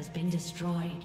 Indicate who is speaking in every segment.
Speaker 1: Has been destroyed.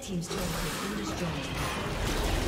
Speaker 1: Team's turret has been.